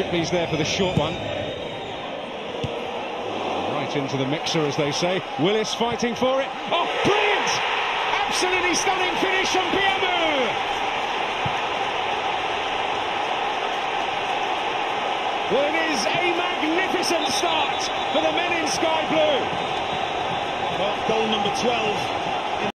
Shipley's there for the short one. Right into the mixer, as they say. Willis fighting for it. Oh, brilliant! Absolutely stunning finish from Biamou! Well, it is a magnificent start for the men in sky blue. Well, goal number 12